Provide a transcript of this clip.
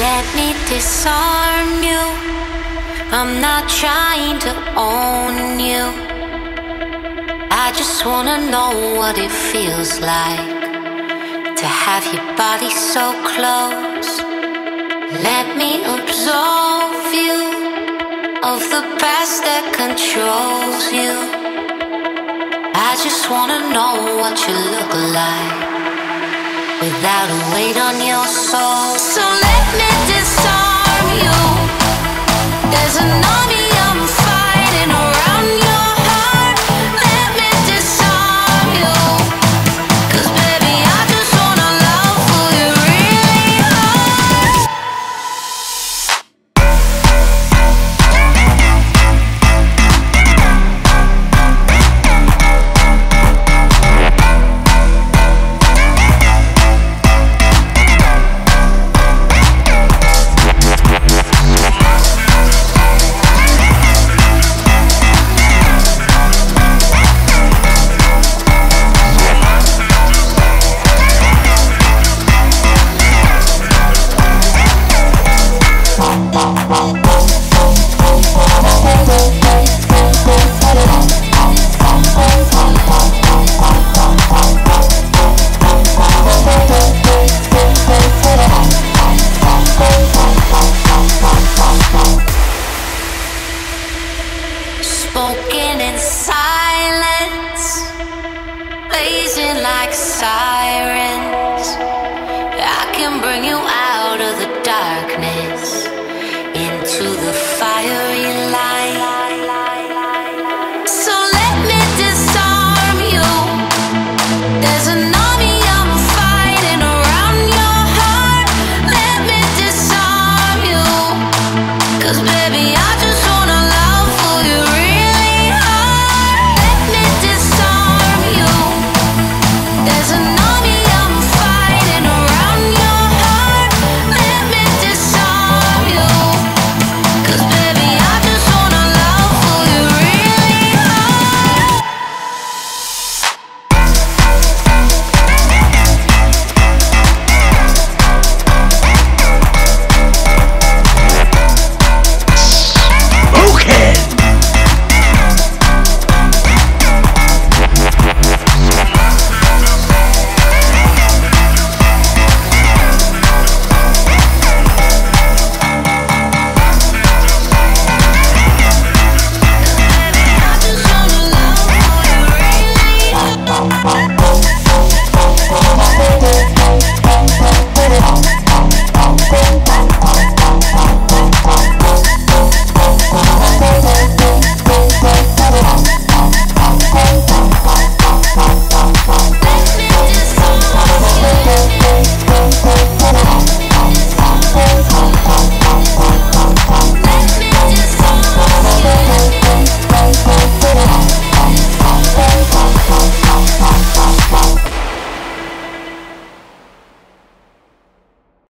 Let me disarm you. I'm not trying to own you. I just wanna know what it feels like to have your body so close. Let me absolve you of the past that controls you. I just wanna know what you look like without a weight on your soul. So let me disarm out of the darkness into the fiery light.